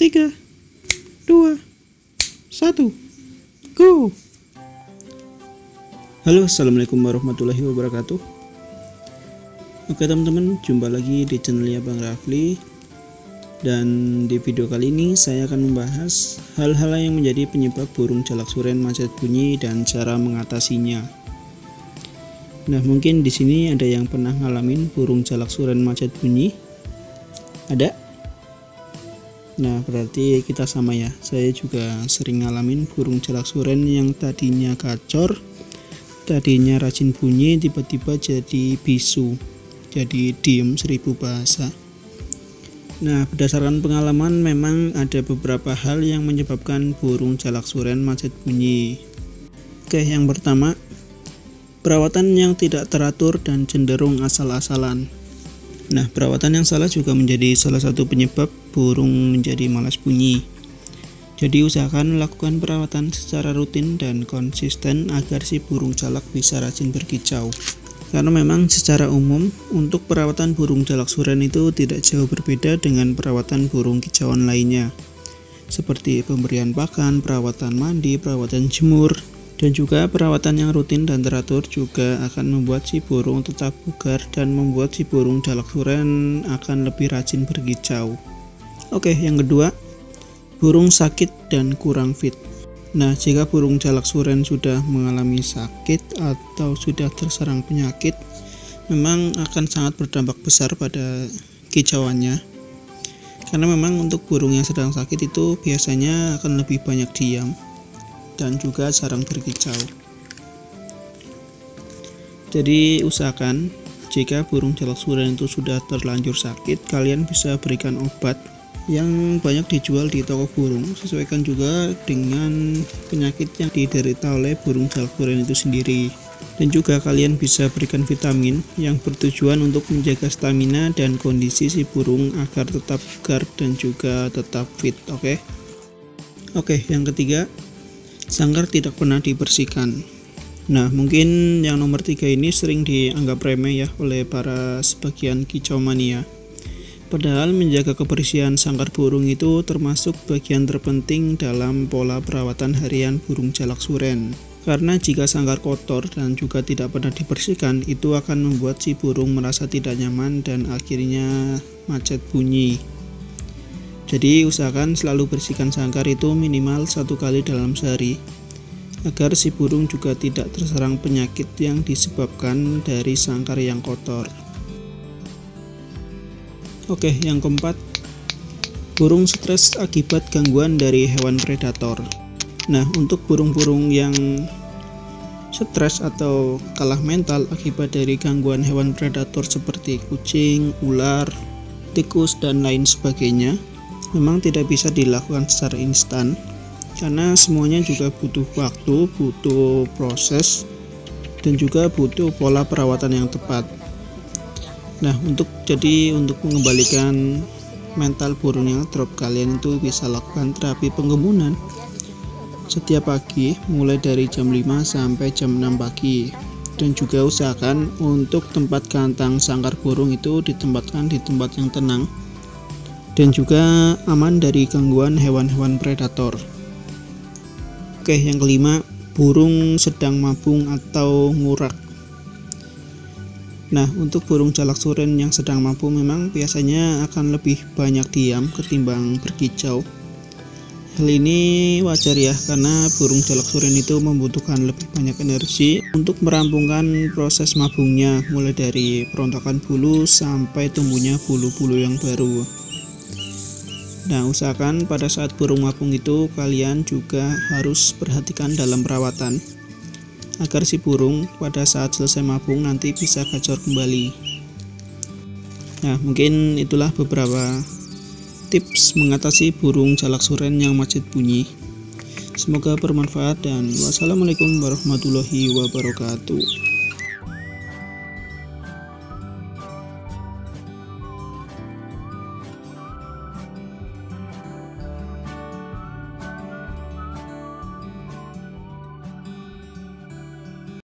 tiga, dua, satu, go! Halo, assalamualaikum warahmatullahi wabarakatuh. Oke teman-teman, jumpa lagi di channelnya Bang Rafli. Dan di video kali ini saya akan membahas hal-hal yang menjadi penyebab burung jalak suren macet bunyi dan cara mengatasinya. Nah, mungkin di sini ada yang pernah ngalamin burung jalak suren macet bunyi. Ada? Nah berarti kita sama ya. Saya juga sering ngalamin burung jalak suren yang tadinya gacor Tadinya rajin bunyi tiba-tiba jadi bisu Jadi diem seribu bahasa. Nah berdasarkan pengalaman memang ada beberapa hal yang menyebabkan burung jalak suren macet bunyi. Oke yang pertama Perawatan yang tidak teratur dan cenderung asal-asalan Nah, perawatan yang salah juga menjadi salah satu penyebab burung menjadi malas bunyi. Jadi usahakan lakukan perawatan secara rutin dan konsisten agar si burung jalak bisa rajin berkicau. Karena memang secara umum untuk perawatan burung jalak suren itu tidak jauh berbeda dengan perawatan burung kicauan lainnya. Seperti pemberian pakan, perawatan mandi, perawatan jemur, dan juga perawatan yang rutin dan teratur juga akan membuat si burung tetap bugar dan membuat si burung jalak suren akan lebih rajin berkicau. Oke, yang kedua, burung sakit dan kurang fit. Nah, jika burung jalak suren sudah mengalami sakit atau sudah terserang penyakit, memang akan sangat berdampak besar pada kicauannya. Karena memang untuk burung yang sedang sakit itu biasanya akan lebih banyak diam dan juga jarang berkicau. Jadi usahakan jika burung jalak suren itu sudah terlanjur sakit, kalian bisa berikan obat yang banyak dijual di toko burung. Sesuaikan juga dengan penyakit yang diderita oleh burung jalak suren itu sendiri. Dan juga kalian bisa berikan vitamin yang bertujuan untuk menjaga stamina dan kondisi si burung agar tetap bugar dan juga tetap fit, oke? Okay? Oke, okay, yang ketiga, sangkar tidak pernah dibersihkan. Nah, mungkin yang nomor tiga ini sering dianggap remeh ya oleh para sebagian kicau mania. Padahal menjaga kebersihan sangkar burung itu termasuk bagian terpenting dalam pola perawatan harian burung jalak suren. Karena jika sangkar kotor dan juga tidak pernah dibersihkan, itu akan membuat si burung merasa tidak nyaman dan akhirnya macet bunyi. Jadi usahakan selalu bersihkan sangkar itu minimal satu kali dalam sehari agar si burung juga tidak terserang penyakit yang disebabkan dari sangkar yang kotor. Oke, yang keempat, burung stres akibat gangguan dari hewan predator. Nah, untuk burung-burung yang stres atau kalah mental akibat dari gangguan hewan predator seperti kucing, ular, tikus, dan lain sebagainya, memang tidak bisa dilakukan secara instan karena semuanya juga butuh waktu, butuh proses dan juga butuh pola perawatan yang tepat. Nah, untuk jadi untuk mengembalikan mental burung yang drop kalian itu bisa lakukan terapi penggemunan. Setiap pagi mulai dari jam 5 sampai jam 6 pagi. Dan juga usahakan untuk tempat kantang sangkar burung itu ditempatkan di tempat yang tenang dan juga aman dari gangguan hewan-hewan predator. Oke, yang kelima, burung sedang mabung atau ngurak. Nah, untuk burung jalak suren yang sedang mabung memang biasanya akan lebih banyak diam ketimbang berkicau. Hal ini wajar ya, karena burung jalak suren itu membutuhkan lebih banyak energi untuk merampungkan proses mabungnya, mulai dari perontakan bulu sampai tumbuhnya bulu-bulu yang baru. Nah, usahakan pada saat burung mapung itu kalian juga harus perhatikan dalam perawatan agar si burung pada saat selesai mapung nanti bisa gacor kembali. Nah, mungkin itulah beberapa tips mengatasi burung jalak suren yang macet bunyi. Semoga bermanfaat dan wassalamualaikum warahmatullahi wabarakatuh.